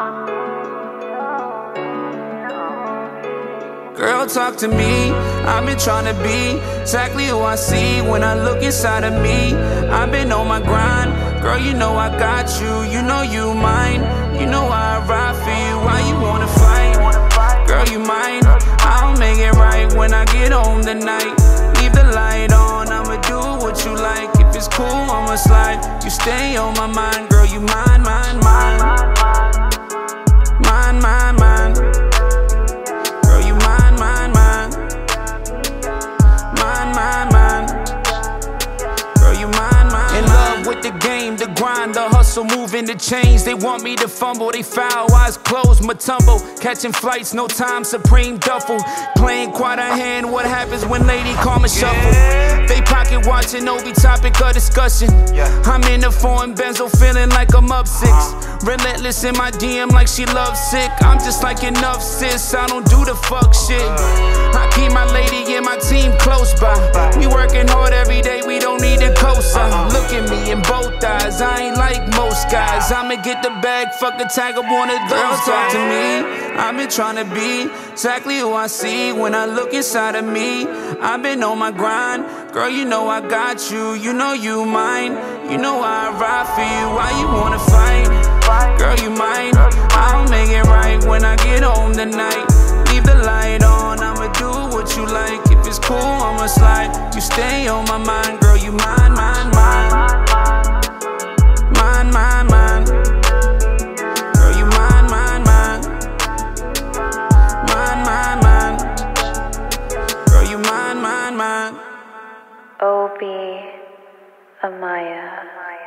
Girl, talk to me. I've been trying to be exactly who I see when I look inside of me. I've been on my grind. Girl, you know I got you. You know you mine. You know I ride for you. Why you wanna fight? Girl, you mine. I'll make it right when I get home tonight. Leave the light on. I'ma do what you like. If it's cool, I'ma slide. You stay on my mind, girl. You mine, mine, mine. The game, the grind, the hustle, moving the chains. They want me to fumble, they foul, eyes closed, my tumble. Catching flights, no time, supreme duffel. Playing quite a hand, what happens when Lady Karma shuffle? They pocket watching, Obe topic of discussion. Yeah. I'm in the foreign benzo, feeling like I'm up six. Relentless in my DM like she loves sick. I'm just like enough sis, I don't do the fuck shit. I keep my lady and my team close by. We working hard every like most guys. Ah. I'ma get the bag, fuck a tag up one of those. talk to me. I've been trying to be exactly who I see when I look inside of me. I've been on my grind, girl. You know I got you. You know you mine. You know I ride for you. Why you wanna fight? Girl, you mine. I'll make it right when I get home tonight. Leave the light on. I'ma do what you like. If it's cool, I'ma slide. You stay on my mind, mine. Obe Amaya.